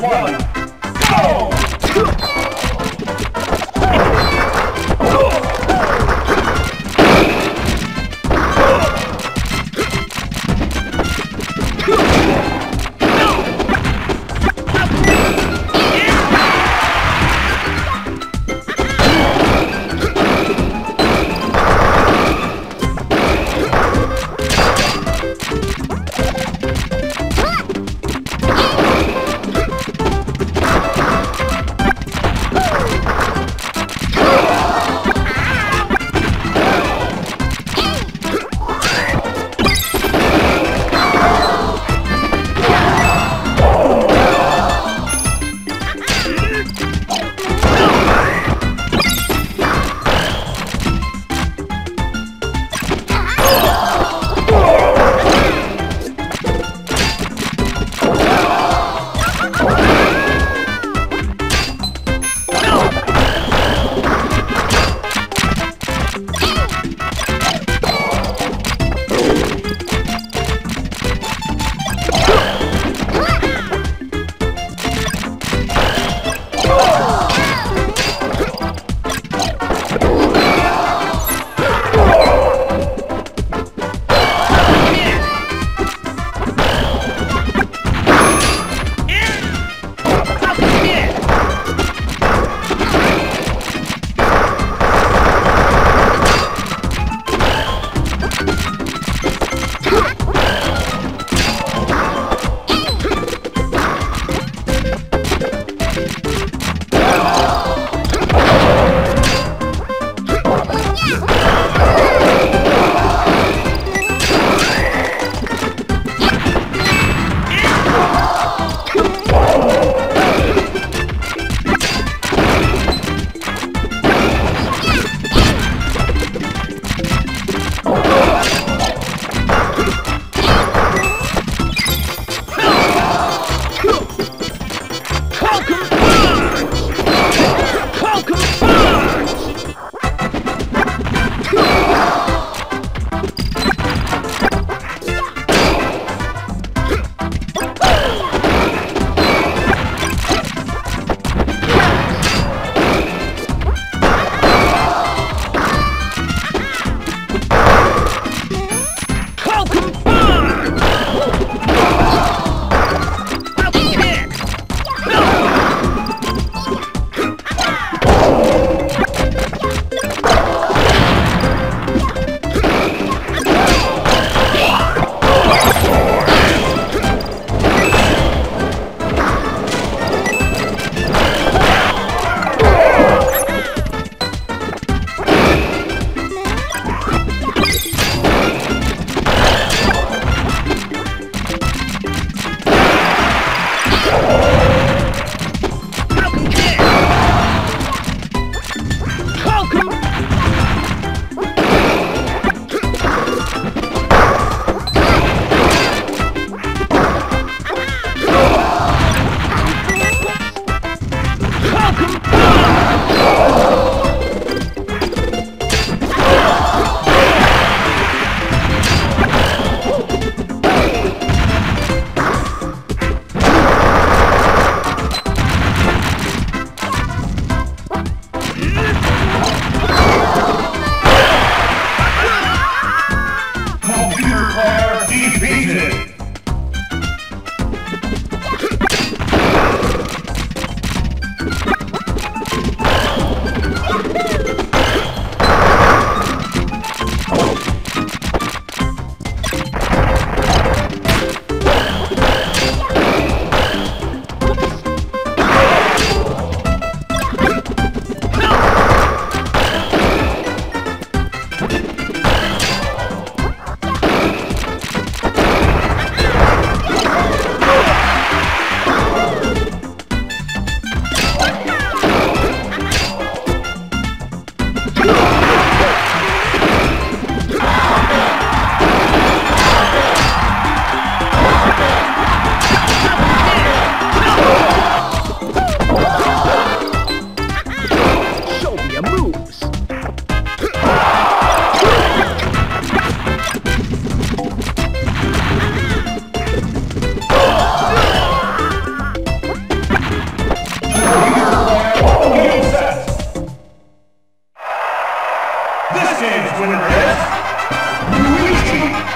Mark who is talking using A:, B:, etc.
A: one, This game's winner is Luigi